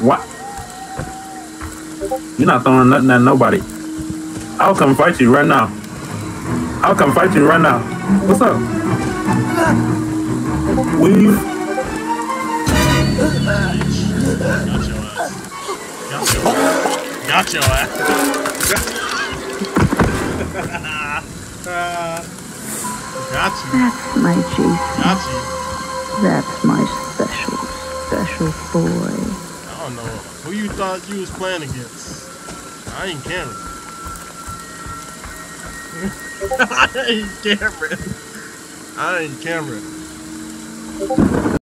What? You're not throwing nothing at nobody. I'll come fight you right now. I'll come fight you right now. What's up? Weave. Got your ass. Got your ass. Got you. That's my Jason. Got you. That's my special, special boy. Don't know. Who you thought you was playing against? I ain't Cameron. I ain't Cameron. I ain't Cameron.